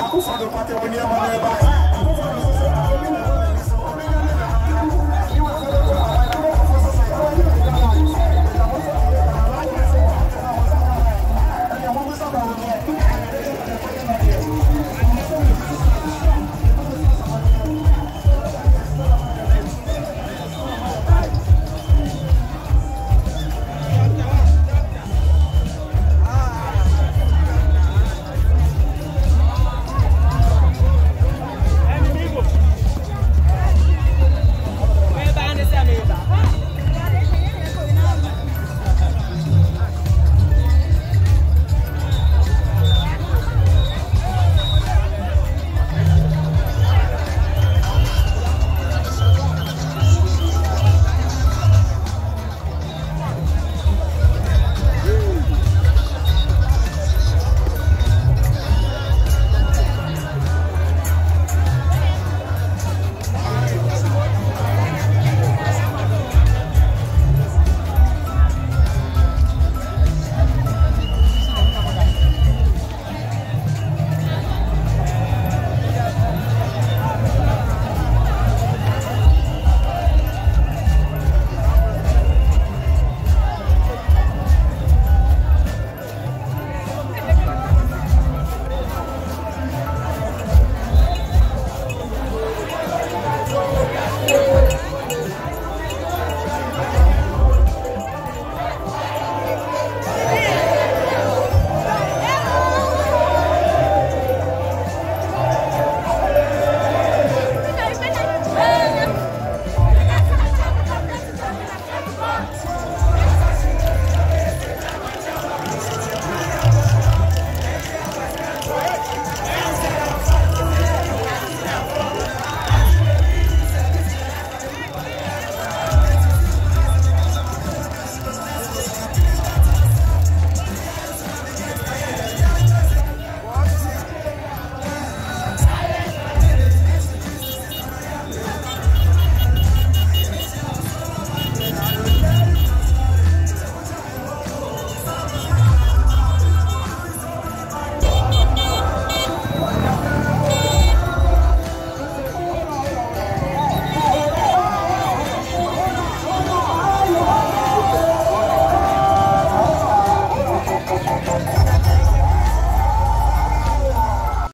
akufado patewonia maneba akufado